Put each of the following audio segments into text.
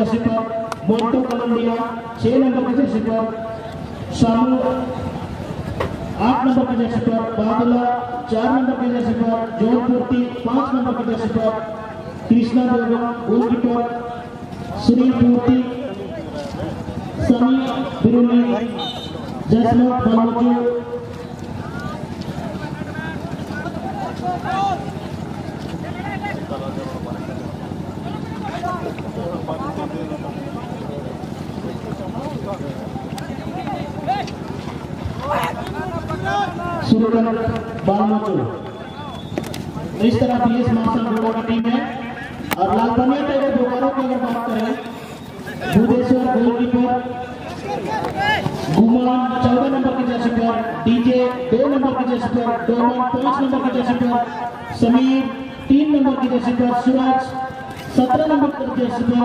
की जर्सी पर मोन्टो कलुंडिया छह नंबर की जर्सी शामू आठ नंबर की जर्सी बादला, चार नंबर की जर्सी पर जौनपुर पाँच नंबर की जर्सी पर, कृष्णा देवगन गोलकीपर सुनील मूर्ति, सनी, बिरुली जसमत बलवजू इस तरह बी मार्शल गोड़ा की टीम है और लालपनिया टाइगर बोकारो की अगर बात करें भूदेश्वर गोलकीपर गुमान चौदह नंबर की जर्सी पर डीजे दो नंबर की जर्सी पर डोमन पाँच नंबर की जर्सी पर समीर तीन नंबर की जर्सी पर सूरज सत्रह नंबर जर्सी पर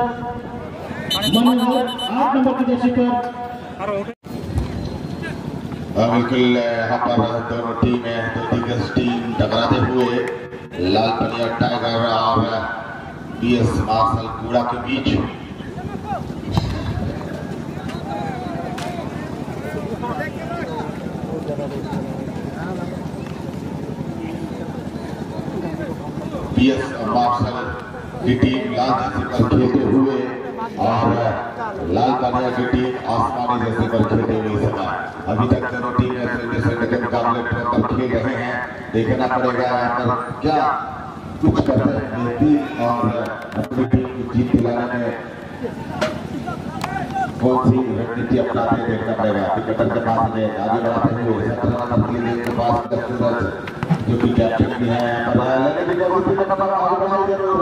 आठ नंबर जर्सी पर बिल्कुल यहाँ पर दोनों टीमें, दो दिग्गज टीम टकराते हुए, लाल पनिया टाइगर और बी एस मार्शल कूड़ा के बीच। बी एस मार्शल की टीम लाल जर्सी पर खेलते हुए और लाल पनिया की टीम आसमानी जर्सी पर खेलते हुए समय अभी तक दोनों टीम सेकंड के मुकाबले पर खेल रहे हैं। देखना पड़ेगा यहाँ पर क्या कुछ कर रहे हैं मेहदी और अपनी टीम को जीत दिलाने में। कौन सी रणनीति अपनाते हैं देखना पड़ेगा। विकेटर के पास में आगे बढ़ाते हुए सत्रह नंबर की गेंद के पास सूरज जो कि कैप्टन भी है। पर लेकिन बढ़ाई ज़रूर।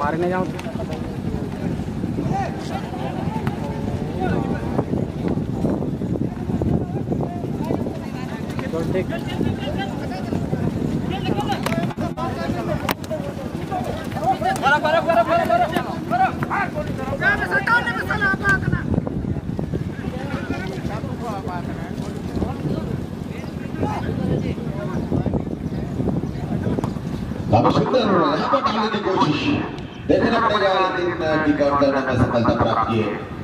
मारने जाऊँ चल ठीक काफी सुंदर यहाँ पर डालने की कोशिश देखना पड़ेगा लेकिन की काउंट करने में सफलता प्राप्त की है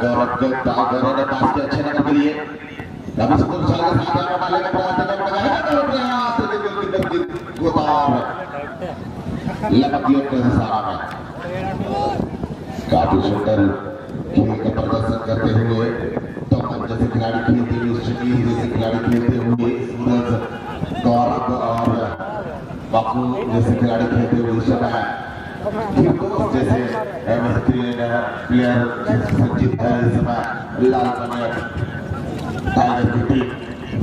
गौरव के गौरव ने पास किया अच्छे नंबर के लिए रवि सुंदर साल के साथ में डालने का प्रयास करना पड़ेगा है तो प्रयास लेकिन गोलकीपर की गोतार लपकियों के सारा में काफ़ी सुंदर खेल का प्रदर्शन करते हुए तो जैसे खिलाड़ी खेलते हुए सुनील जैसे खिलाड़ी खेलते हुए सूरज गौरव और बापू जैसे खिलाड़ी खेलते हुए जैसे प्लेयर संचित है, इस समय लाल टाइगर की टीम,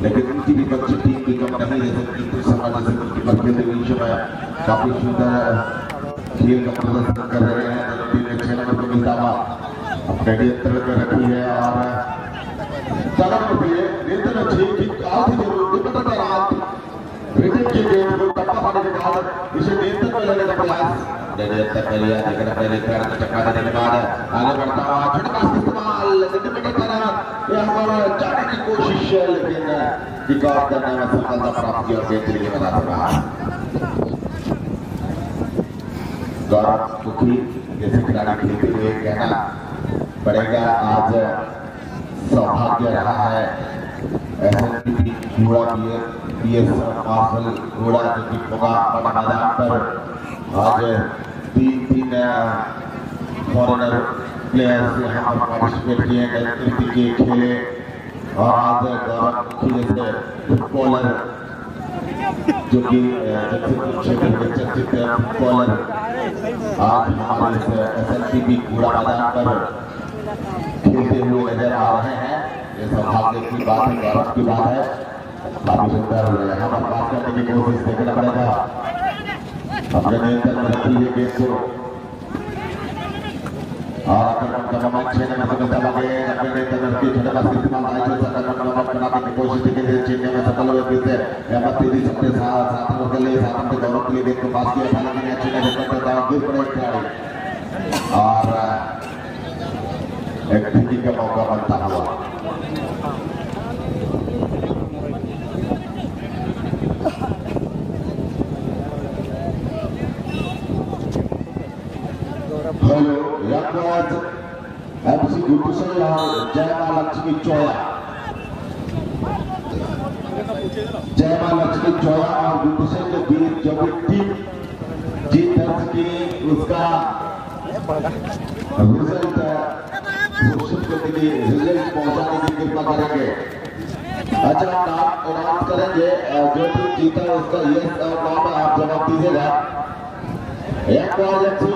लेकिन उनकी भी टीम कम नहीं इस समय काफ़ी सुंदर खेल का प्रदर्शन कर रहे हैं। टीम ने छह नंबर को मिलता हुआ अपने नियंत्रण में रखी है और तरफ़ पे नियंत्रण ठीक आधी ज़रूर निकट रात विकेट की गेंद को टप्पा पाने के बाद इसे नियंत्रण में लेने का प्रयास नियंत्रण कर लिया देखना पहले पैर में चक्का देने के बाद आगे बढ़ता हुआ झटका इस्तेमाल लेकिन की पर जाने की कोशिश लेकिन में की जैसे खिलाड़ी खेलते हुए कहना पड़ेगा आज सौभाग्य रहा है घोड़ा घोड़ा पर आज तीन तीन फॉरेनर प्लेयर्स यहाँ पर पार्टिसिपेट किए के खेले और आज गौरव फुटबॉलर जो कि क्षेत्र के चर्चित फुटबॉलर आज हमारे एस एल पी कूड़ा मैदान पर खेलते हुए नज़र आ रहे हैं ये सौभाग्य की बात है गौरव की बात है काफ़ी सुंदर हम बात करने की कोशिश देखना पड़ेगा अपने नियंत्रण में रखी है गेम को और आक्रमण का मोमेंट छह नंबर में चला गया अपने नियंत्रण में रखी छोटे पास इस्तेमाल आई जो आक्रमण का मोमेंट बनाने की कोशिश की गई चीन में सफल हुए फिर से यहाँ पर तेजी से अपने साथ साथ के लिए साथ में गौरव के लिए गेम को पास किया था लेकिन अच्छी ने करते था गिर पड़े खिलाड़ी और एक ठिकी का मौका बनता हुआ याकवाज एमसी गुटुसल और जय माँ लक्ष्मी चोया जय माँ लक्ष्मी चोया और गुटुसल के बीच जो टीम जीत दर्ज की उसका रिज़ल्ट घोषित करने की रिज़ल्ट पहुँचाने की कृपा करेंगे? अच्छा नाम अनाउंस करेंगे जो जीता उसका यस और नो में आप जवाब दीजिएगा। एक बार एफसी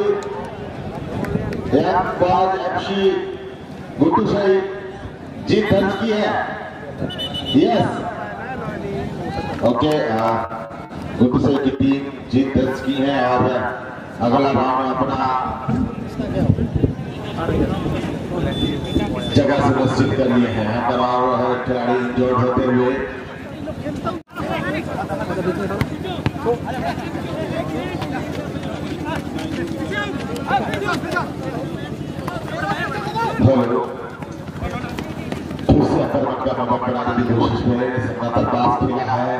बार एफसी गुट्टू सही जीत दर्ज की है। यस ओके गुट्टू सही की टीम जीत दर्ज की है। और अगला राउंड अपना जगह सुनिश्चित कर लिए हैं तमाम खिलाड़ी इंजोर्ड होते हुए। हेलो फिर से आक्रमण का नंबर बनाने की कोशिश में लगातार पास खेला है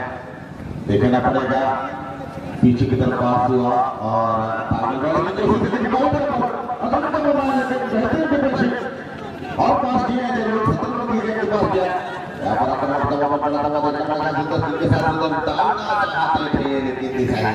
देखना पड़ेगा पीछे की तरफ़ पास हुआ और बढ़ने और पास किया ज़रूर। खतरनाक की के पास गया यहाँ पर आक्रमण का नंबर बना देखना पड़ेगा सुंदर सिंह साथ सुंदर डालना चाहते थे लेकिन दिशाई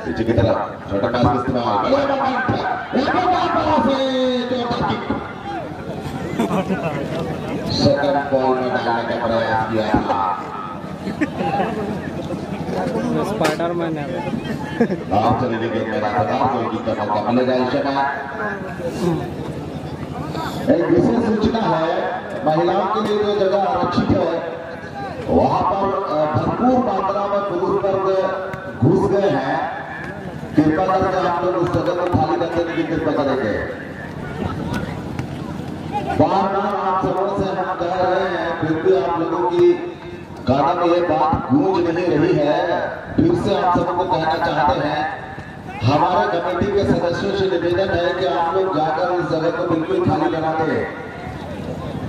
पीछे की तरफ़ छोटा पास इस्तेमाल सेकंड बॉल में डालने का प्रयास किया था एक विशेष सूचना है महिलाओं के लिए जो जगह आरक्षित है वहाँ पर भरपूर मात्रा में पुरुष वर्ग घुस गए हैं कृपा हैं फिर भी आप लोगों की में ये बात गूंज नहीं रही है फिर से आप सबको कहना चाहते हैं हमारे कमेटी के सदस्यों से निवेदन है कि आप लोग जाकर इस जगह को बिल्कुल खाली बना दें।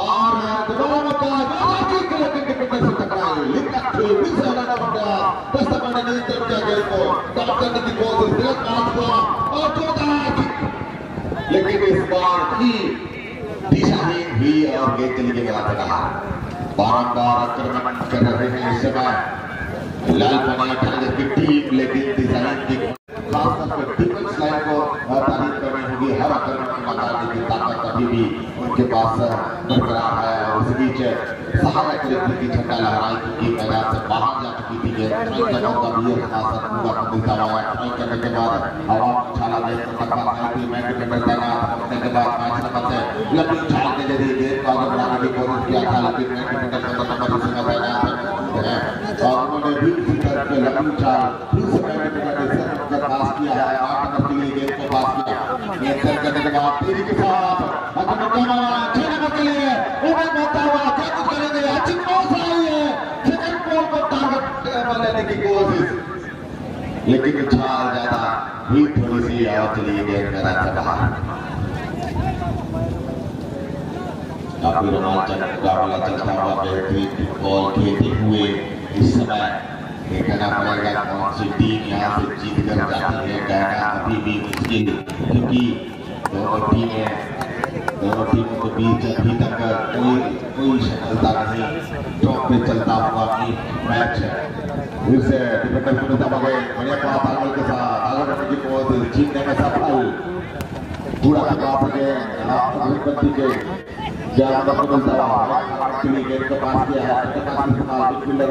और की लेकिन इस बार भी दिशाहीन हुई और गेंद चली गई गलत जगह बारंबार आक्रमण कर रहे हैं इस समय। लाल पनिया टाइगर की टीम, लेकिन दिशाहीन की खासतौर पर डिफेंस लाइन को तारीफ़ करनी होगी हर आक्रमण को नकारने की ताकत अभी भी पास बरकरार है और बीच सहायक रेफरी की झंडा लहराई क्योंकि मैदान से बाहर जा चुकी थी के बाद मैच नंबर के ज़रिए है। है गेंद को पास किया। गेंद करने के बाद तेज़ी के साथ लेकिन उछाल ज़्यादा भी थोड़ी सी और चलिए गेंद मैदान से काफ़ी रोमांचक मुकाबला चलता हुआ बेहतरीन बॉल खेलते हुए इस समय देखना पड़ेगा कौन सी टीम यहाँ से जीत कर जाती है कहना अभी भी मुश्किल क्योंकि दोनों टीमें दोनों टीमों के बीच अभी तक कोई कोई सफलता नहीं टॉप पे चलता हुआ मैच है फिर से डिफेंडर सुनीता बघेल बढ़िया पास आगल के साथ आगे की कोशिश जीतने में सफल पूरा के अभिपति के jangan sementara demikian kepastian kepastian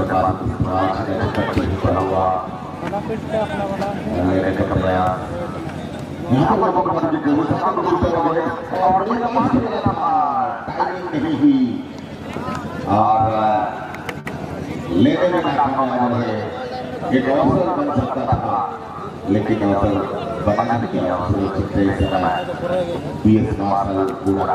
दूसरे और मिलता जीतने के प्रयास में मोटर पास का इस्तेमाल से तक नहीं पड़ा हुआ लेने का प्रयास यहाँ पर मौका बनाने की कोशिश सामने बोलते हुए और बड़ी पास खेला था टाइमिंग नहीं हुई और लेने में नाकामयाब रहे एक अवसर बन सकता था लेकिन अवसर बनाने के अवसर जितने समय बी एस मार्शल पूरा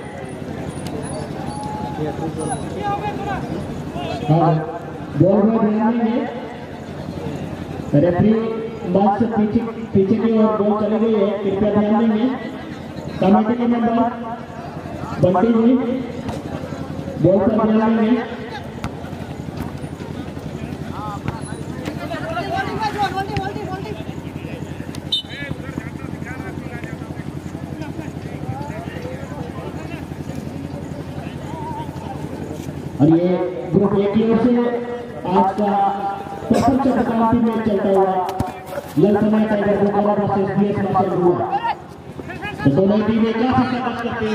ball में ध्यान देंगे से पीछे पीछे की ओर बॉल चली गई है, कृपया ध्यान देंगे कमेटी के मेंबर बंटी जी बॉल पर ध्यान देंगे। और ये ग्रुप ए की ओर से आज का प्रथम चक्रक्रांति में चलता हुआ ललथना Tiger Bokaro versus BS Marshal हुआ। तो दोनों टीमें काफ़ी संघर्ष करती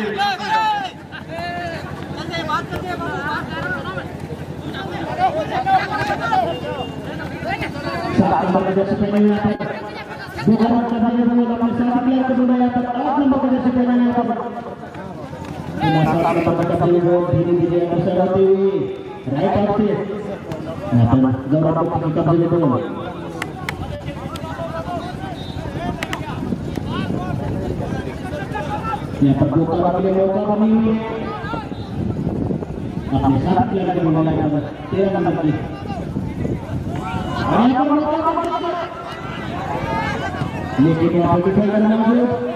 सात नंबर का जैसे पहले यहाँ पर बोकारो का धागे बोल अपने साथी प्लेयर को यहाँ नंबर का जैसे पहले यहाँ पर menggunakan nah, pengesampingan ini di daerah Seratiwi naik aktif nah gambar putih kita di depan ya terbuka lagi lokal kami tapi saat dia lagi menolak dapat dia ini kita akan kita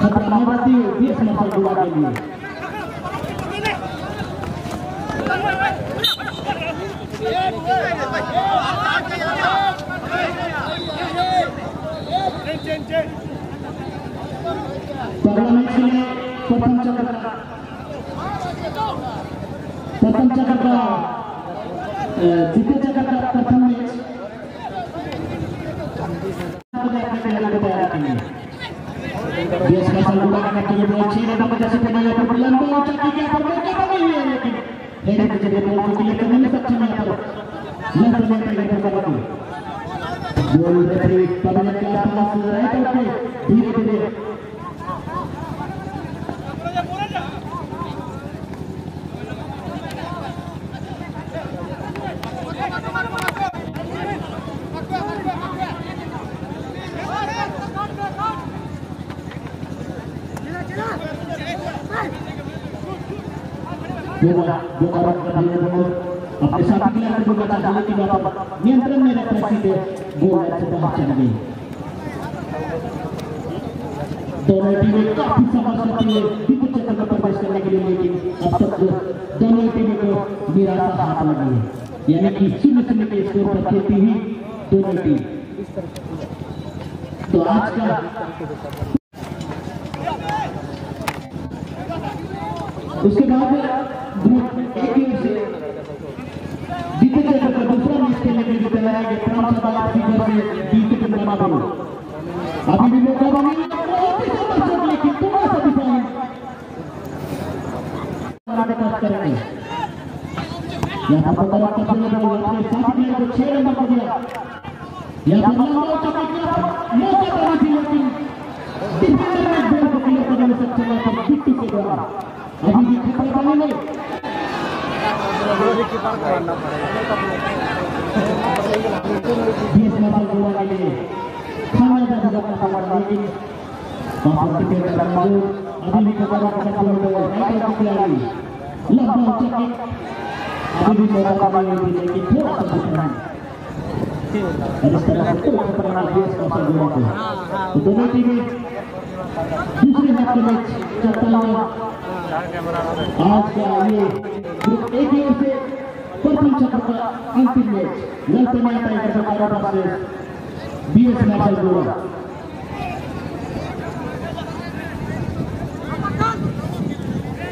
Setelah mati, dia sempat dua lagi. Jakarta Jakarta eh, Jika header के ज़रिए ball को clear करने में सक्षम है यहाँ पर left में टाइगर पर कबड्डी गोल रेफरी पवन के आसपास राइट आउट पे धीरे धीरे अपने साथी खिलाड़ी को बता दिया कि पर नियंत्रण में रहकर सीधे लाइन से बाहर चली गई दोनों टीमें काफ़ी संघर्ष करती है द्वितीय चक्कर में प्रवेश करने के लिए लेकिन अब तक दोनों टीमों को निराशा हाथ लगी है यानी कि शून्य शून्य के स्कोर पर खेलती हुई दोनों टीम तो आज का तैयार है फ्रांस का बात की तरफ से डी के टीम बना अभी भी मौका बनी बहुत ही सुंदर शॉट लेकिन थोड़ा सा डिफाइन बनाने का करेंगे यहाँ पर तरफ का खेलने बॉल अपने साथी प्लेयर को छह रन पर दिया यहाँ पर लंबा ऊंचा वहाँ पर डिफेंडर मौजूद अभी भी करते हुए राइट आउट खिलाड़ी लंबा ऊँचा अभी भी मौका बने हुए लेकिन थोड़ा सा डिफरेंट और इस तरह से तो खतरा बीस नंबर गोला को दोनों टीमें दूसरे हाथ का चलता हुआ आज का ये ग्रुप ए की ओर से प्रथम चक्र का अंतिम match ललतनिया Tiger Bokaro versus BS Marshal Goa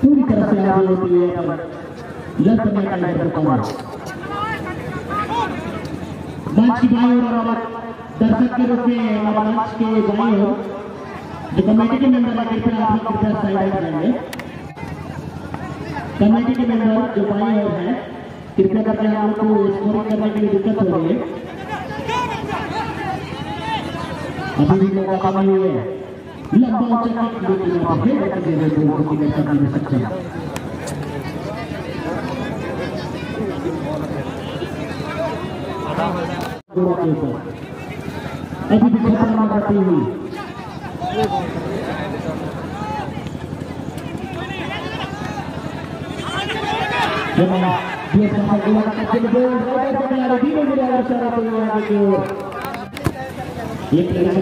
पूरी तरह से आगे होती है। पर लेफ़्ट में टाइगर परफॉर्मेंस मंच की बाई और दर्शक के रूप में हमारा मंच के बाई ओर जो कमेटी के मेंबर है, कृपया आप लोग कृपया साइड करेंगे कमेटी के मेंबर जो बाई ओर है, कृपया करके हम लोग को स्कोरिंग करने के लिए दिक्कत हो रही है। अभी भी मौका कमी हुई है। लंबा ऊंचा किक लेकिन यहाँ पर हेड करके हुए गोल को क्लियर करने में सक्षम गोल के ऊपर अभी भी खतरा मंगाती हुई जमा dia sama dua kaki gol Robert Pekala di nomor yang secara peluang itu एक तरह से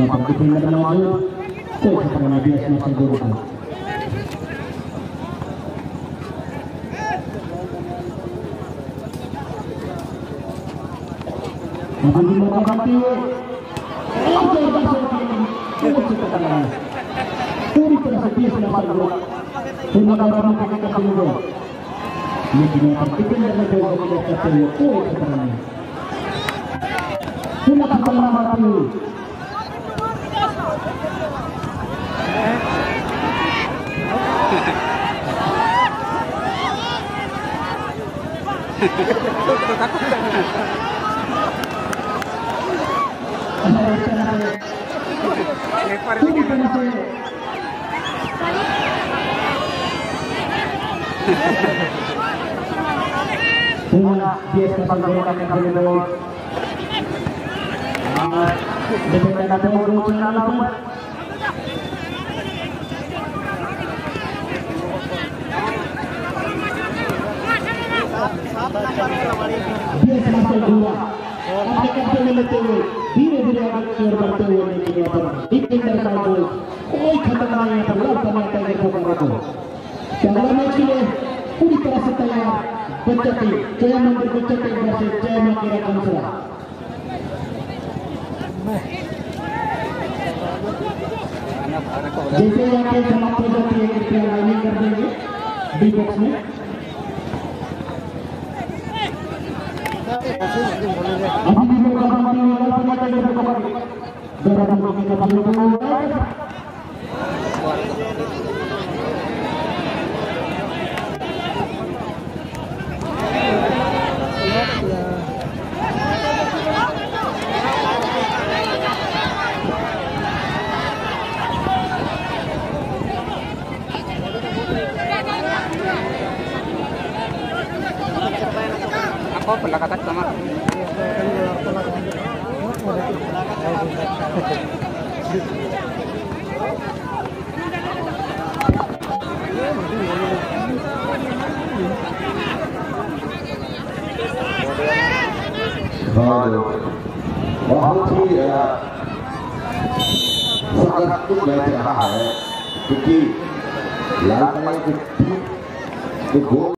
Tentang dukungan dan malu, saya kepada dia semasa gurukan. Akan dilakukan tiup. Apa yang dilakukan? Untuk kita Ini tersedia semasa gurukan. Terima orang pakai keseluruhan. Ini dinyatakan ketinggalan dari gurukan keseluruhan. Terima kasih. Terima kasih. 10 pembangunan yang kami bawa. Dengan BS master Goa अपने कब्जे में लेते हुए धीरे धीरे आगे की ओर बढ़ते हुए लेकिन यहाँ पर डिफेंडर का गोल कोई खतरा नहीं यहाँ पर लड़ करना टाइगर को कर को अगला मैच के लिए पूरी तरह से तैयार बच्चा जय मंदिर बच्चा टीम जय मंदिर कंसरा जैसे ही आपके समाप्त हो जाती है, कृपया लाइनिंग कर देंगे डी बॉक्स में। আছে